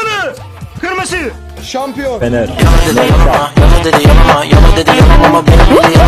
sarı. Kırmızı. Şampiyon. Fener. Yana dedi yanıma, yana dedi yanıma, yana dedi yanıma benim dedi